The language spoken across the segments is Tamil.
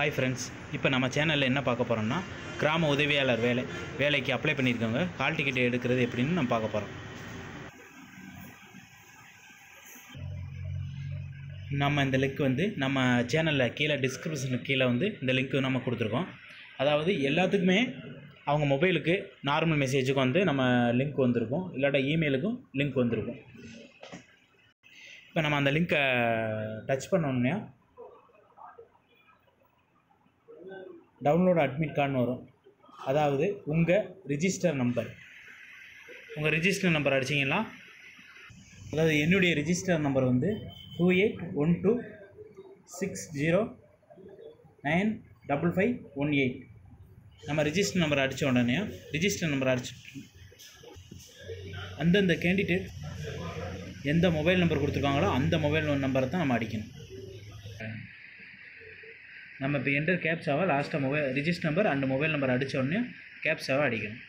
ஹாய் ஃப்ரெண்ட்ஸ் இப்போ நம்ம சேனலில் என்ன பார்க்க போகிறோம்னா கிராம உதவியாளர் வேலை வேலைக்கு அப்ளை பண்ணியிருக்கவங்க ஹால் டிக்கெட் எடுக்கிறது எப்படின்னு நம்ம பார்க்க போகிறோம் நம்ம இந்த லிங்க் வந்து நம்ம சேனலில் கீழே டிஸ்கிரிப்ஷனுக்கு கீழே வந்து இந்த லிங்க் நம்ம கொடுத்துருக்கோம். அதாவது எல்லாத்துக்குமே அவங்க மொபைலுக்கு நார்மல் மெசேஜுக்கும் வந்து நம்ம லிங்க் வந்திருக்கும் இல்லாட்டா இமெயிலுக்கும் லிங்க் வந்திருக்கும். இப்போ நம்ம அந்த லிங்க்கை டச் பண்ணோன்னே டவுன்லோட் அட்மிட் கார்டுன்னு வரும். அதாவது உங்கள் ரிஜிஸ்டர் நம்பர் உங்கள் ரிஜிஸ்டர் நம்பர் அடிச்சிங்கன்னா அதாவது என்னுடைய ரிஜிஸ்டர் நம்பர் வந்து two eight one two six zero nine double five one eight நம்ம ரிஜிஸ்டர் நம்பர் அடித்த உடனே ரிஜிஸ்டர் நம்பர் அடிச்சு அந்தந்த கேண்டிடேட் எந்த மொபைல் நம்பர் கொடுத்துருக்காங்களோ அந்த மொபைல் நம்பரை தான் நம்ம அடிக்கணும். நம்ம இப்போ என்டர் கேப்சாவை லாஸ்ட்டாக mobile register number and mobile number அடித்த உடனே கேப்ஸாவை அடிக்கணும்.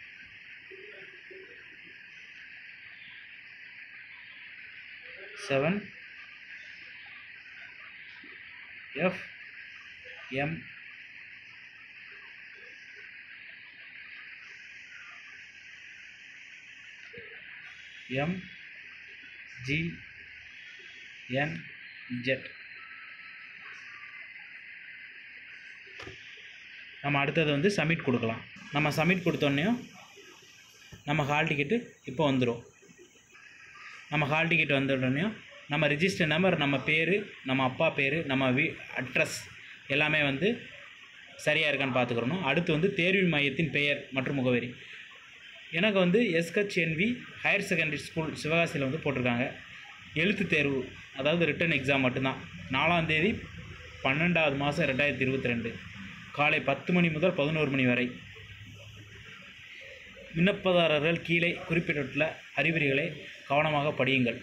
Seven F M M G N Z நம்ம அடுத்தது வந்து சப்மிட் கொடுக்கலாம். நம்ம சப்மிட் கொடுத்தோன்னே நம்ம ஹால் டிக்கெட்டு இப்போ வந்துடும் நம்ம ஹால் டிக்கெட் வந்த நம்ம ரிஜிஸ்டர் நம்பர் நம்ம பேர் நம்ம அப்பா பேர் நம்ம வீ அட்ரஸ் எல்லாமே வந்து சரியாக இருக்கான்னு பார்த்துக்கிறணும். அடுத்து வந்து தேர்வு மையத்தின் பெயர் மற்றும் முகவரி. எனக்கு வந்து S H N V higher secondary school சிவகாசியில் வந்து போட்டிருக்காங்க. எழுத்து தேர்வு அதாவது ரிட்டன் எக்ஸாம் மட்டும்தான். நாலாம் தேதி பன்னெண்டாவது மாதம் ரெண்டாயிரத்தி இருபத்தி ரெண்டு. காலை பத்து மணி முதல் பதினோரு மணி வரை. விண்ணப்பதாரர்கள் கீழே குறிப்பிட்டுள்ள அறிகுறிகளை கவனமாக படியுங்கள்.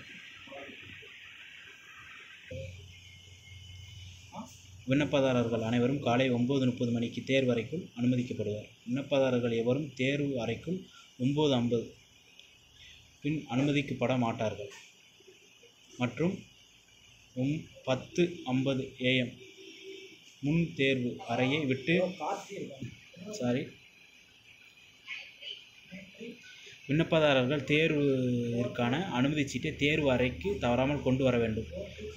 விண்ணப்பதாரர்கள் அனைவரும் காலை ஒம்பது முப்பது மணிக்கு தேர்வு அறைக்குள் அனுமதிக்கப்படுவார். விண்ணப்பதாரர்கள் எவரும் தேர்வு அறைக்குள் ஒம்பது ஐம்பது பின் அனுமதிக்கப்பட மாட்டார்கள். மற்றும் பத்து ஐம்பது ஏஎம் முன் தேர்வு அறையை விட்டு சாரி விண்ணப்பதாரர்கள் தேர்விற்கான அனுமதி சீட்டை தேர்வு அறைக்கு தவறாமல் கொண்டு வர வேண்டும்.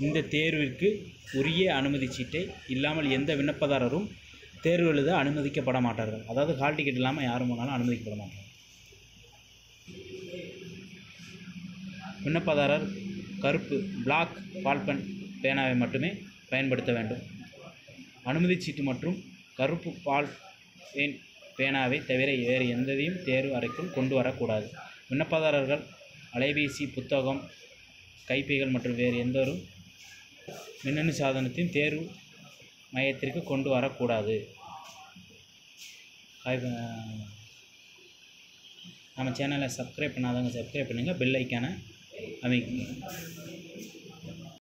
இந்த தேர்விற்கு உரிய அனுமதி சீட்டை இல்லாமல் எந்த விண்ணப்பதாரரும் தேர்வு எழுத அனுமதிக்கப்பட மாட்டார்கள். அதாவது ஹால் டிக்கெட் இல்லாமல் யாரும் போனாலும் அனுமதிக்கப்பட மாட்டார்கள். விண்ணப்பதாரர் கருப்பு பிளாக் பால்பன் பேனாவை மட்டுமே பயன்படுத்த வேண்டும். அனுமதி சீட்டு மற்றும் கருப்பு பால் பேன் பேனாவை தவிர வேறு எந்ததையும் தேர்வு அறைக்குள் கொண்டு வரக்கூடாது. விண்ணப்பதாரர்கள் அலைபேசி புத்தகம் கைப்பைகள் மற்றும் வேறு எந்தொரு மின்னணு சாதனத்தையும் தேர்வு மையத்திற்கு கொண்டு வரக்கூடாது. நம்ம சேனலை சப்ஸ்கிரைப் பண்ணாதவங்க சப்ஸ்கிரைப் பண்ணுங்கள் பெல் ஐக்கானை அமைக்குங்க